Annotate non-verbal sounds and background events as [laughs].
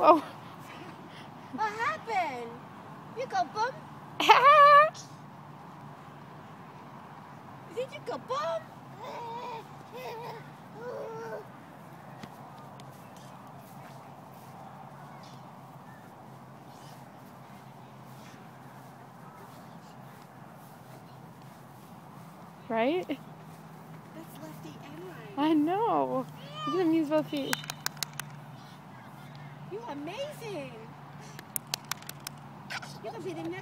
Whoa. Whoa. What happened? You go bum? [laughs] Did you go bum? right? That's lefty and right. I know. You can use both feet. You're amazing. You're gonna be the next.